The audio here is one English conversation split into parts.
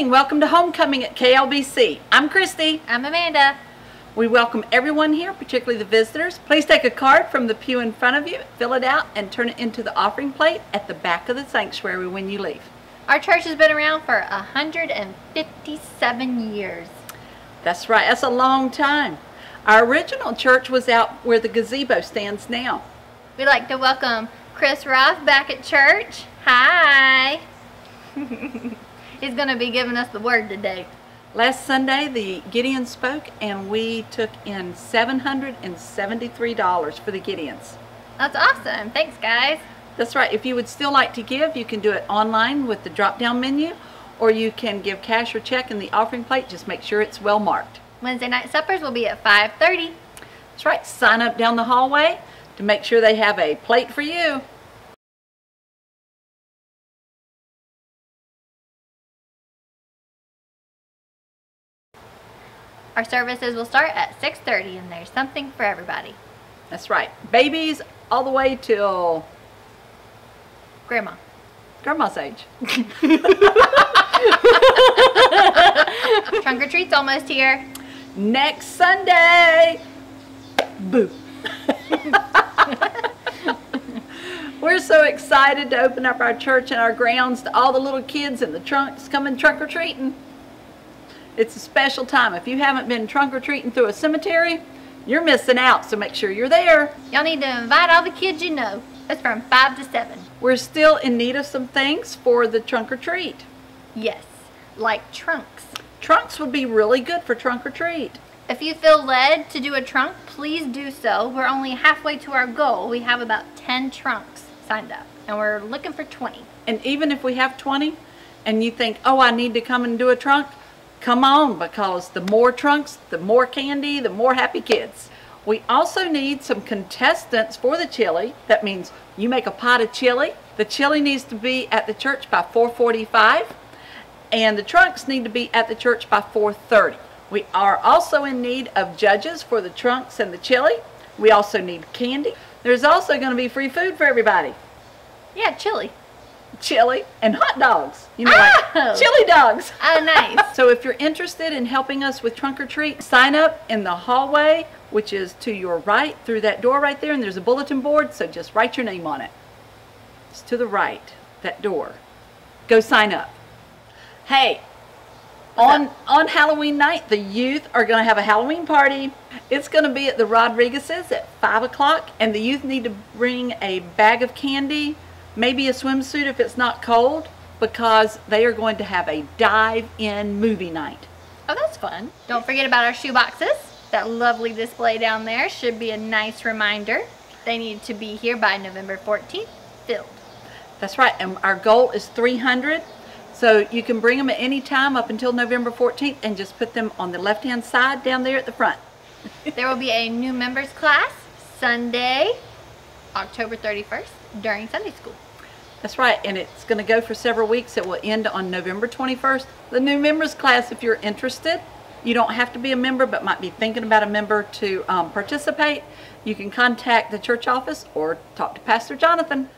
morning. Welcome to Homecoming at KLBC. I'm Christy. I'm Amanda. We welcome everyone here, particularly the visitors. Please take a card from the pew in front of you, fill it out, and turn it into the offering plate at the back of the sanctuary when you leave. Our church has been around for 157 years. That's right, that's a long time. Our original church was out where the gazebo stands now. We'd like to welcome Chris Roth back at church. Hi. He's going to be giving us the word today. Last Sunday, the Gideon spoke, and we took in $773 for the Gideons. That's awesome. Thanks, guys. That's right. If you would still like to give, you can do it online with the drop-down menu, or you can give cash or check in the offering plate. Just make sure it's well marked. Wednesday night suppers will be at 5.30. That's right. Sign up down the hallway to make sure they have a plate for you. Our services will start at 6.30 and there's something for everybody. That's right. Babies all the way till Grandma. grandma's age. Trunk or treat's almost here. Next Sunday. Boo. We're so excited to open up our church and our grounds to all the little kids and the trunks coming trunk or treating. It's a special time. If you haven't been trunk or treating through a cemetery, you're missing out, so make sure you're there. Y'all need to invite all the kids you know. It's from 5 to 7. We're still in need of some things for the trunk or treat. Yes, like trunks. Trunks would be really good for trunk or treat. If you feel led to do a trunk, please do so. We're only halfway to our goal. We have about 10 trunks signed up, and we're looking for 20. And even if we have 20 and you think, oh, I need to come and do a trunk, come on because the more trunks, the more candy, the more happy kids. We also need some contestants for the chili. That means you make a pot of chili. The chili needs to be at the church by 445 and the trunks need to be at the church by 4.30. We are also in need of judges for the trunks and the chili. We also need candy. There's also going to be free food for everybody. Yeah, chili. Chili and hot dogs. You know, Oh. like chili dogs. Oh, nice. So if you're interested in helping us with trunk or treat, sign up in the hallway, which is to your right through that door right there, and there's a bulletin board, so just write your name on it. It's to the right, that door. Go sign up. Hey, on on Halloween night, the youth are going to have a Halloween party. It's going to be at the Rodriguez's at five o'clock, and the youth need to bring a bag of candy, maybe a swimsuit if it's not cold, because they are going to have a dive-in movie night. Oh, that's fun. Don't forget about our shoe boxes. That lovely display down there should be a nice reminder. They need to be here by November 14th, filled. That's right, and our goal is 300. So you can bring them at any time up until November 14th and just put them on the left-hand side down there at the front. There will be a new members class Sunday, October 31st during Sunday school. That's right, and it's going to go for several weeks. It will end on November 21st. The new members class, if you're interested, you don't have to be a member, but might be thinking about a member to um, participate. You can contact the church office or talk to Pastor Jonathan.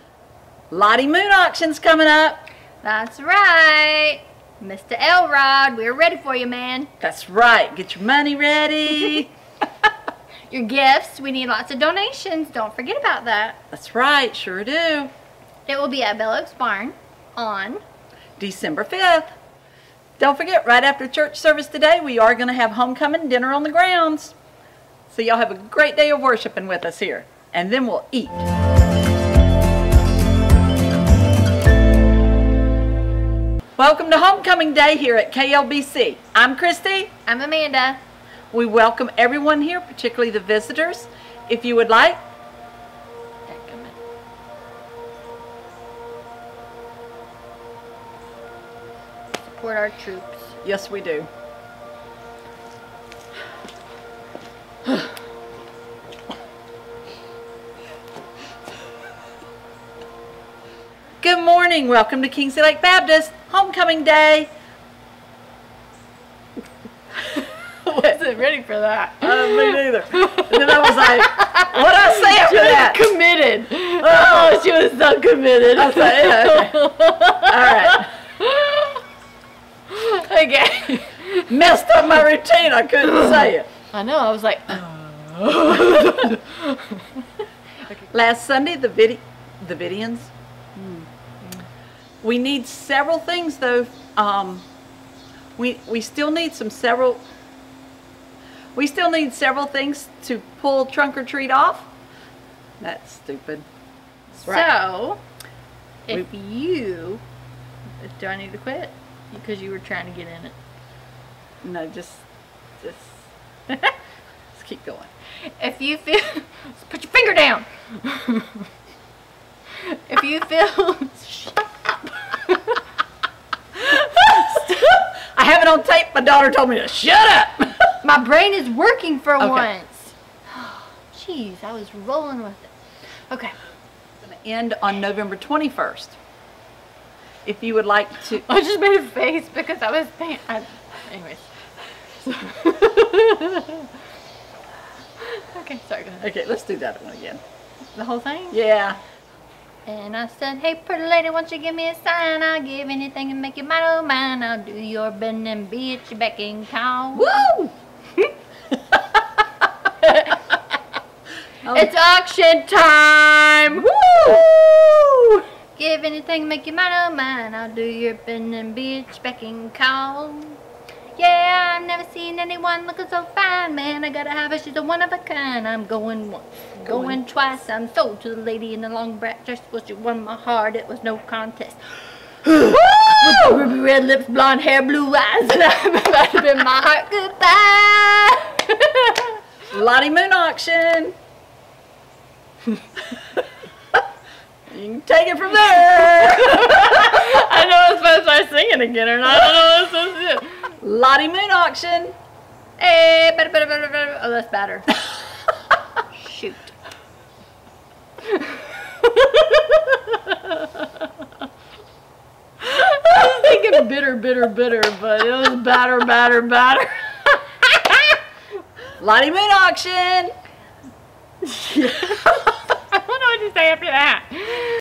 Lottie Moon Auction's coming up. That's right. Mr. Elrod, we're ready for you, man. That's right. Get your money ready. Your gifts, we need lots of donations. Don't forget about that. That's right. Sure do. It will be at Bell Oaks Barn on December 5th. Don't forget, right after church service today, we are going to have homecoming dinner on the grounds. So y'all have a great day of worshiping with us here. And then we'll eat. Welcome to Homecoming Day here at KLBC. I'm Christy. I'm Amanda. We welcome everyone here, particularly the visitors. If you would like, Support our troops. yes we do. Good morning. Welcome to Kingsley Lake Baptist Homecoming Day. Wasn't ready for that. Uh, me neither. And then I was like, what I say after that? committed. Oh, she was so committed. I was like, yeah, okay. All right. Okay. Messed up my routine. I couldn't say it. I know. I was like, Last Sunday, the vid, the Vidians. We need several things though. Um, we we still need some several. We still need several things to pull trunk or treat off. That's stupid. so if you, do I need to quit? Because you were trying to get in it. No, just just let's keep going. If you feel, put your finger down. if you feel, shut up. I have it on tape. My daughter told me to shut up. My brain is working for Okay. once. Jeez, I was rolling with it. Okay. It's Gonna end on November 21st. If you would like to, I just made a face because I was thinking. I, anyways. okay, sorry. Go ahead. okay, let's do that one again. The whole thing. Yeah. And I said, hey, pretty lady, won't you give me a sign? I'll give anything and make you mine, oh mine. I'll do your bidding and be at your beck and call. Woo! It's auction time! Woo! Give anything, make you mine, oh mine. I'll do your bidding and be at your beck and call. Yeah, I've never seen anyone looking so fine, man. I gotta have her, she's a one of a kind. I'm going once, going, Going twice. I'm sold to the lady in the long black dress. Was she won my heart? It was no contest. Ruby red lips, blonde hair, blue eyes, and I'm about to bid my heart goodbye. Lottie Moon auction. you can take it from there. I know I'm supposed to start singing again or not. I don't know what I'm supposed to do. Lottie Moon auction. Hey, better, better, better, better. Oh, that's better. Shoot. I was thinking bitter, bitter, bitter, but it was batter, batter, batter. Lottie Moon auction. I don't know what to say after that.